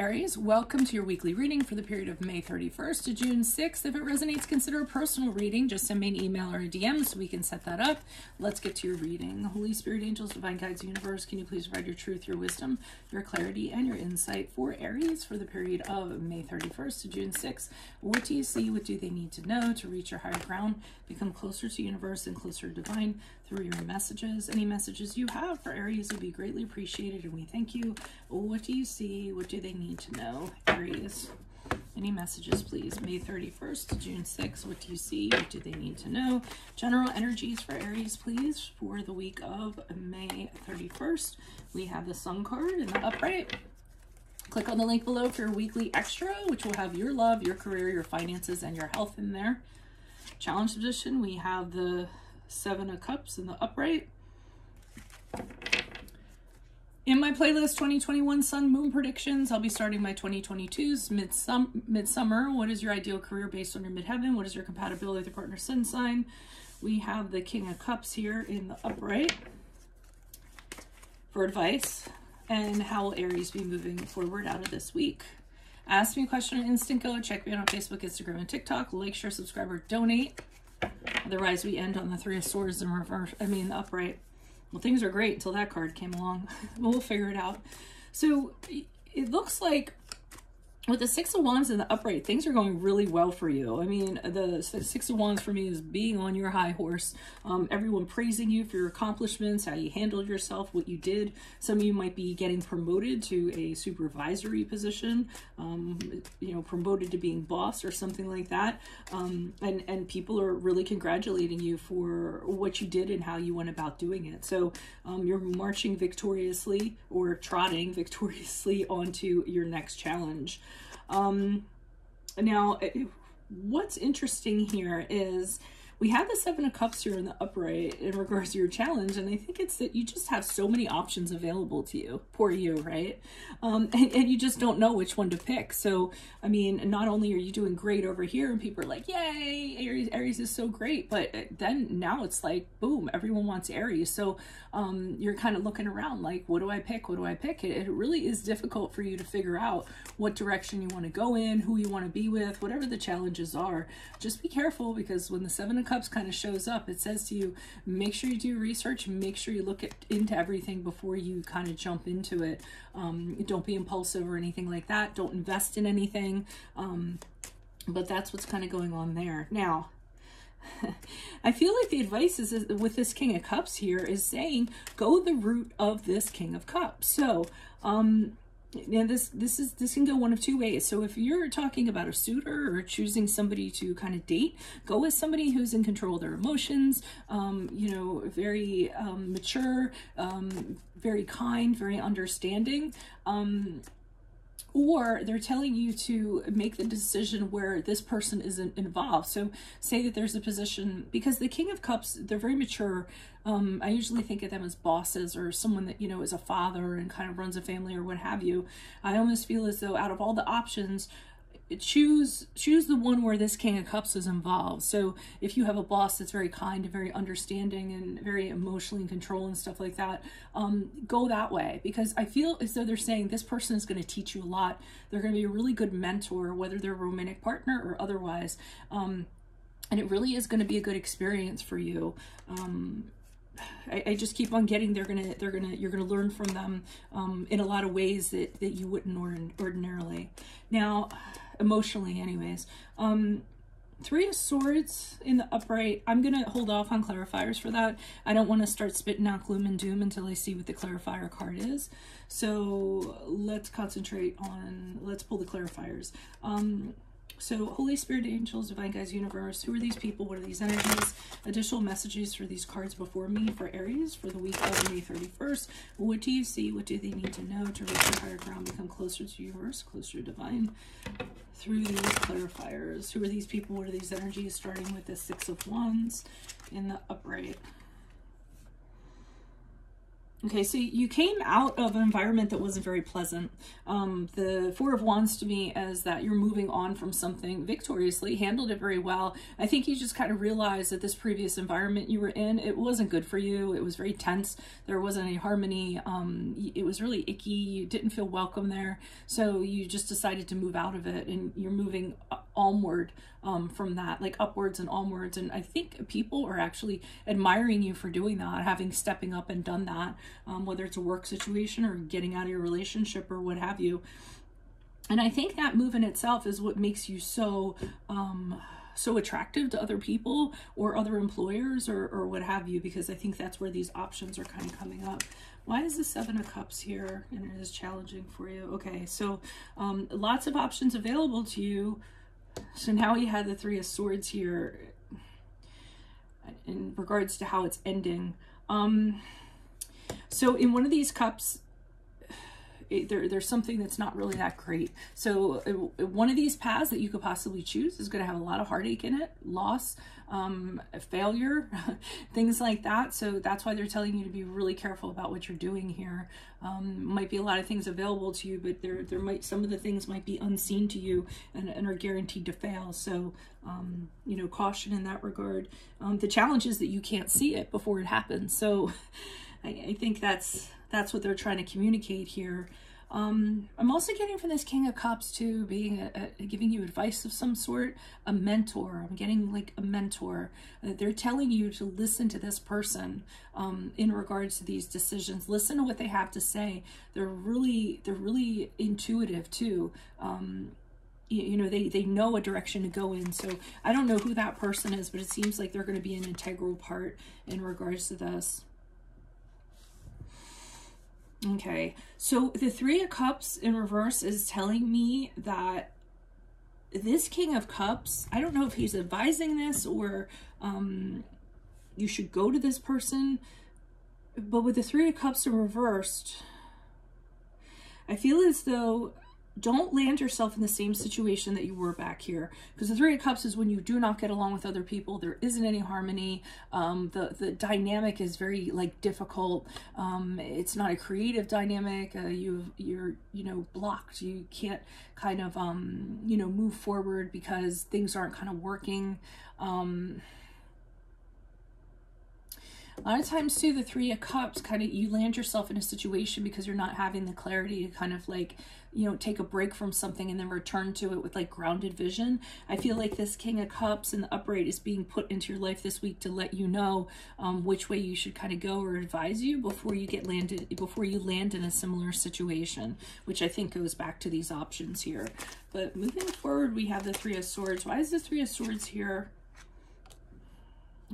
Aries, welcome to your weekly reading for the period of May 31st to June 6th. If it resonates, consider a personal reading. Just send me an email or a DM so we can set that up. Let's get to your reading. Holy Spirit, angels, divine guides, universe, can you please provide your truth, your wisdom, your clarity, and your insight for Aries for the period of May 31st to June 6th? What do you see? What do they need to know to reach your higher ground, become closer to universe and closer to divine through your messages? Any messages you have for Aries would be greatly appreciated, and we thank you. What do you see? What do they need to know? Aries. Any messages, please? May 31st to June 6th. What do you see? What do they need to know? General energies for Aries, please, for the week of May 31st. We have the Sun card in the upright. Click on the link below for your weekly extra, which will have your love, your career, your finances, and your health in there. Challenge position, we have the Seven of Cups in the upright. In my playlist 2021 Sun Moon predictions, I'll be starting my 2022's midsum midsummer. What is your ideal career based on your midheaven? What is your compatibility with your partner sun sign? We have the King of Cups here in the upright for advice. And how will Aries be moving forward out of this week? Ask me a question on Instant Go. Check me out on Facebook, Instagram, and TikTok. Like, share, subscribe, or donate. Otherwise, we end on the Three of Swords in reverse. I mean, the upright. Well, things are great until that card came along. we'll figure it out. So it looks like with the Six of Wands and the upright, things are going really well for you. I mean, the Six of Wands for me is being on your high horse. Um, everyone praising you for your accomplishments, how you handled yourself, what you did. Some of you might be getting promoted to a supervisory position, um, you know, promoted to being boss or something like that. Um, and, and people are really congratulating you for what you did and how you went about doing it. So um, you're marching victoriously or trotting victoriously onto your next challenge. Um, now, what's interesting here is we have the Seven of Cups here in the upright in regards to your challenge, and I think it's that you just have so many options available to you. Poor you, right? Um, and, and you just don't know which one to pick. So, I mean, not only are you doing great over here, and people are like, yay, Aries, Aries is so great, but then now it's like, boom, everyone wants Aries. So um, you're kind of looking around like, what do I pick? What do I pick? It, it really is difficult for you to figure out what direction you want to go in, who you want to be with, whatever the challenges are. Just be careful because when the Seven of Cups kind of shows up, it says to you, make sure you do research, make sure you look at, into everything before you kind of jump into it. Um, don't be impulsive or anything like that. Don't invest in anything. Um, but that's what's kind of going on there. Now, I feel like the advice is, with this King of Cups here is saying, go the route of this King of Cups. So, um, now this this is this can go one of two ways. So if you're talking about a suitor or choosing somebody to kind of date go with somebody who's in control of their emotions um, you know very um, mature um, very kind very understanding. Um, or they're telling you to make the decision where this person isn't involved. So say that there's a position, because the King of Cups, they're very mature. Um, I usually think of them as bosses or someone that, you know, is a father and kind of runs a family or what have you. I almost feel as though out of all the options, choose choose the one where this king of cups is involved. So if you have a boss that's very kind and very understanding and very emotionally in control and stuff like that um, go that way. Because i feel as though they're saying this person is going to teach you a lot. They're going to be a really good mentor whether they're a romantic partner or otherwise. Um, and it really is going to be a good experience for you. Um, I, I, just keep on getting they're gonna they're gonna you're gonna learn from them um, in a lot of ways that that you wouldn't ordinarily. Now emotionally anyways. Um three of swords in the upright i'm gonna hold off on clarifiers for that. I don't want to start spitting out gloom and doom until i see what the clarifier card is. So let's concentrate on let's pull the clarifiers. Um so, Holy Spirit, angels, divine guides, universe, who are these people? What are these energies? Additional messages for these cards before me for Aries for the week of May 31st. What do you see? What do they need to know to reach the higher ground, become closer to universe, closer to divine? Through these clarifiers. Who are these people? What are these energies? Starting with the Six of Wands in the upright. Okay, so you came out of an environment that wasn't very pleasant. Um, the Four of Wands to me is that you're moving on from something victoriously, handled it very well. I think you just kind of realized that this previous environment you were in, it wasn't good for you. It was very tense. There wasn't any harmony. Um, it was really icky. You didn't feel welcome there. So you just decided to move out of it and you're moving onward um, from that, like upwards and onwards. And I think people are actually admiring you for doing that, having stepping up and done that, um, whether it's a work situation or getting out of your relationship or what have you. And I think that move in itself is what makes you so um, so attractive to other people or other employers or, or what have you, because I think that's where these options are kind of coming up. Why is the Seven of Cups here and it is challenging for you? Okay, so um, lots of options available to you so now we have the Three of Swords here in regards to how it's ending. Um, so in one of these cups, it, there, there's something that's not really that great. So uh, one of these paths that you could possibly choose is going to have a lot of heartache in it, loss, um, failure, things like that. So that's why they're telling you to be really careful about what you're doing here. Um, might be a lot of things available to you, but there, there might, some of the things might be unseen to you and, and are guaranteed to fail. So, um, you know, caution in that regard. Um, the challenge is that you can't see it before it happens. So I, I think that's, that's what they're trying to communicate here. Um, I'm also getting from this King of Cups too, being a, a, giving you advice of some sort, a mentor. I'm getting like a mentor. Uh, they're telling you to listen to this person um, in regards to these decisions. Listen to what they have to say. They're really, they're really intuitive too. Um, you, you know, they, they know a direction to go in. So I don't know who that person is, but it seems like they're going to be an integral part in regards to this. Okay, so the Three of Cups in reverse is telling me that this King of Cups, I don't know if he's advising this or um, you should go to this person, but with the Three of Cups in reversed, I feel as though don't land yourself in the same situation that you were back here. Because the three of cups is when you do not get along with other people. There isn't any harmony. Um, the the dynamic is very like difficult. Um, it's not a creative dynamic. Uh, you you're you know blocked. You can't kind of um, you know move forward because things aren't kind of working. Um, a lot of times too the three of cups kind of you land yourself in a situation because you're not having the clarity to kind of like you know take a break from something and then return to it with like grounded vision. I feel like this king of cups and the upright is being put into your life this week to let you know um, which way you should kind of go or advise you before you get landed before you land in a similar situation which i think goes back to these options here. But moving forward we have the three of swords. Why is the three of swords here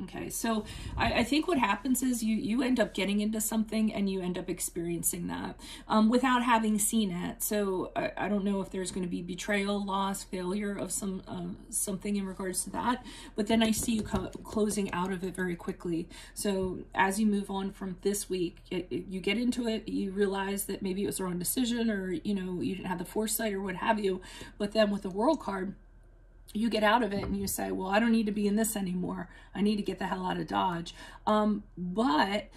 Okay, so I, I, think what happens is you you end up getting into something and you end up experiencing that um, without having seen it. So I, I don't know if there's going to be betrayal, loss, failure of some uh, something in regards to that. But then I see you closing out of it very quickly. So as you move on from this week, it, it, you get into it, you realize that maybe it was the wrong decision or you know you didn't have the foresight or what have you. But then with the World card you get out of it and you say, well, I don't need to be in this anymore. I need to get the hell out of Dodge. Um, but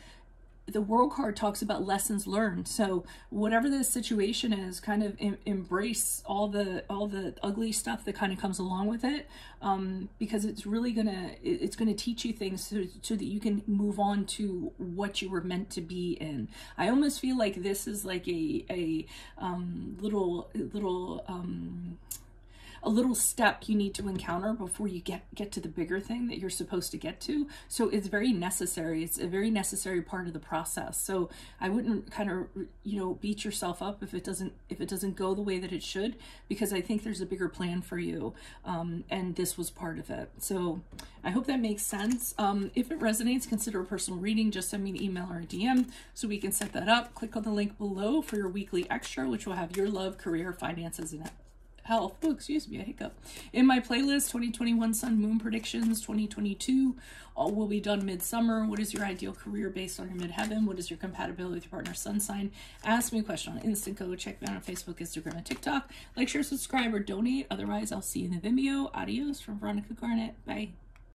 the world card talks about lessons learned. So whatever the situation is, kind of em embrace all the all the ugly stuff that kind of comes along with it, um, because it's really gonna it's gonna teach you things so, so that you can move on to what you were meant to be in. I almost feel like this is like a a um, little little. Um, a little step you need to encounter before you get get to the bigger thing that you're supposed to get to. So it's very necessary. It's a very necessary part of the process. So i wouldn't kind of you know beat yourself up if it doesn't if it doesn't go the way that it should because i think there's a bigger plan for you um, and this was part of it. So i hope that makes sense. Um, if it resonates consider a personal reading. Just send me an email or a dm so we can set that up. Click on the link below for your weekly extra which will have your love career finances and health. Oh, excuse me, a hiccup. In my playlist, 2021 Sun Moon Predictions, 2022, all will be done midsummer. What is your ideal career based on your midheaven? What is your compatibility with your partner sun sign? Ask me a question on Instant Go. Check me out on Facebook, Instagram, and TikTok. Like, share, subscribe, or donate. Otherwise, I'll see you in the Vimeo. Adios from Veronica Garnet. Bye.